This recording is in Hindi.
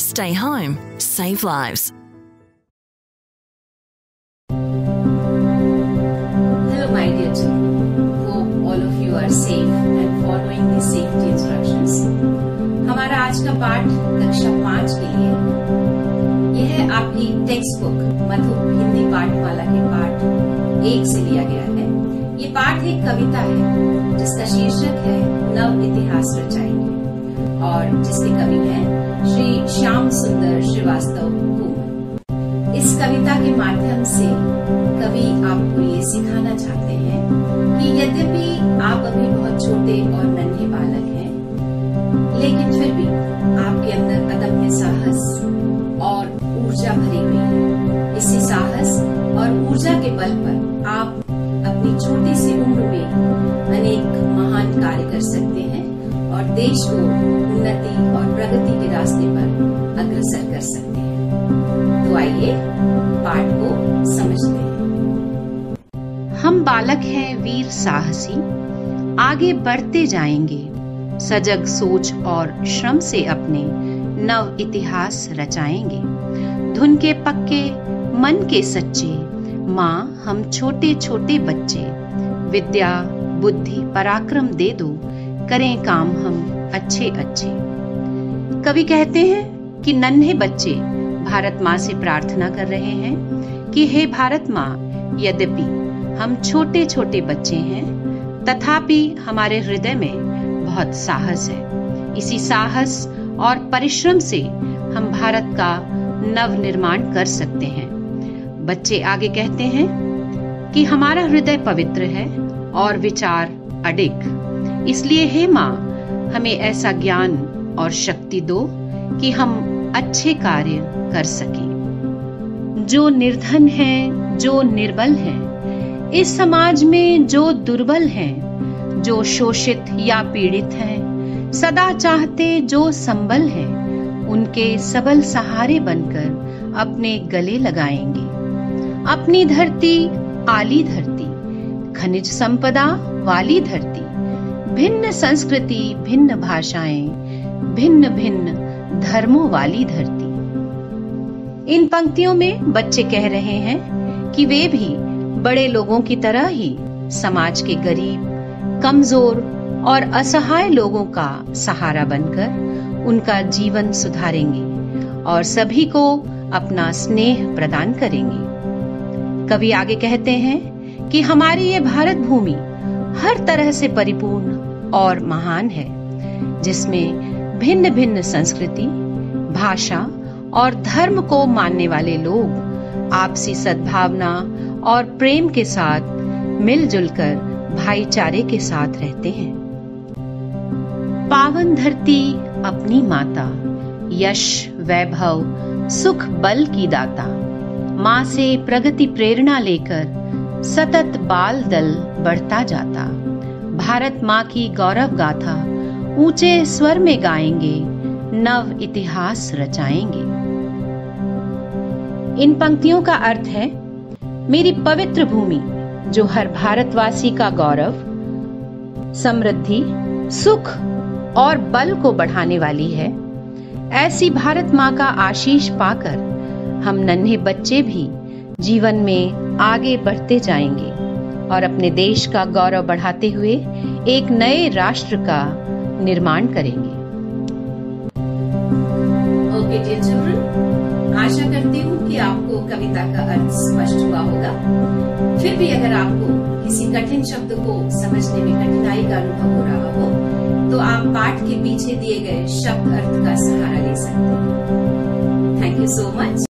Stay home, save lives. Hello, my dear children. Hope all of you are safe and following the safety instructions. हमारा आज का पाठ कक्षा पाँच के लिए यह है आपकी टेक्स्ट बुक मधु हिंदी पाठमाला के पाठ एक से लिया गया है ये पाठ एक कविता है जिसका शीर्षक है नव इतिहास रचाएँगे और जिसके कवि हैं श्री श्याम सुंदर श्रीवास्तव इस कविता के माध्यम से कवि आपको ये सिखाना चाहते हैं कि यद्यपि आप अभी बहुत छोटे और नन्हे बालक हैं, लेकिन फिर भी आपके अंदर अदम्य साहस और ऊर्जा भरी हुई है। इसी साहस और ऊर्जा के बल पर आप अपनी छोटी सी देश को उन्नति और प्रगति के रास्ते पर अग्रसर कर सकते हैं। तो आइए पाठ को समझते हैं। हम बालक हैं वीर साहसी। आगे बढ़ते जाएँगे। सजग सोच और श्रम से अपने नव इतिहास रचाएँगे। धुन के पक्के, मन के सच्चे, माँ, हम छोटे छोटे बच्चे। विद्या, बुद्धि, पराक्रम दे दो। करें काम हम अच्छे अच्छे। कवि कहते हैं कि नन्हे बच्चे भारत माँ से प्रार्थना कर रहे हैं कि हे भारत माँ, यद्यपि हम छोटे छोटे बच्चे हैं, तथापि हमारे हृदय में बहुत साहस है। इसी साहस और परिश्रम से हम भारत का नव निर्माण कर सकते हैं। बच्चे आगे कहते हैं कि हमारा हृदय पवित्र है और विचार अडिग। इसलिए हे माँ, हमें ऐसा ज्ञान और शक्ति दो कि हम अच्छे कार्य कर सकें। जो निर्धन हैं, जो निर्बल हैं, इस समाज में जो दुर्बल हैं, जो शोषित या पीड़ित हैं, सदा चाहते जो संबल हैं, उनके सबल सहारे बनकर अपने गले लगाएँगे। अपनी धरती, आली धरती, खनिज संपदा वाली धरती भिन्न संस्कृति, भिन्न भाषाएँ, भिन्न भिन्न धर्मों वाली धरती। इन पंक्तियों में बच्चे कह रहे हैं कि वे भी बड़े लोगों की तरह ही समाज के गरीब, कमज़ोर और असहाय लोगों का सहारा बनकर उनका जीवन सुधारेंगे और सभी को अपना स्नेह प्रदान करेंगे। कवि आगे कहते हैं कि हमारी ये भारत भूमि हर तरह से परिपूर्ण और महान है, जिसमें भिन्न भिन्न संस्कृति, भाषा और धर्म को मानने वाले लोग आपसी सद्भावना और प्रेम के साथ मिलजुल कर भाईचारे के साथ रहते हैं। पावन धरती अपनी माता, यश, वैभव, सुख, बल की दाता, माँ से प्रगति प्रेरणा लेकर सतत बाल दल बढ़ता जाता। भारत माँ की गौरव गाथा, ऊँचे स्वर में गाएँगे, नव इतिहास रचाएँगे। इन पंक्तियों का अर्थ है, मेरी पवित्र भूमि, जो हर भारतवासी का गौरव, समृद्धि, सुख और बल को बढ़ाने वाली है। ऐसी भारत माँ का आशीष पाकर हम नन्हे बच्चे भी जीवन में आगे बढ़ते जाएँगे और अपने देश का गौरव बढ़ाते हुए एक नए राष्ट्र का निर्माण करेंगे। ओके आशा करती हूँ कि आपको कविता का अर्थ स्पष्ट हुआ होगा। फिर भी अगर आपको किसी कठिन शब्द को समझने में कठिनाई का अनुभव हो रहा हो तो आप पाठ के पीछे दिए गए शब्द अर्थ का सहारा ले सकते हैं। Thank you so much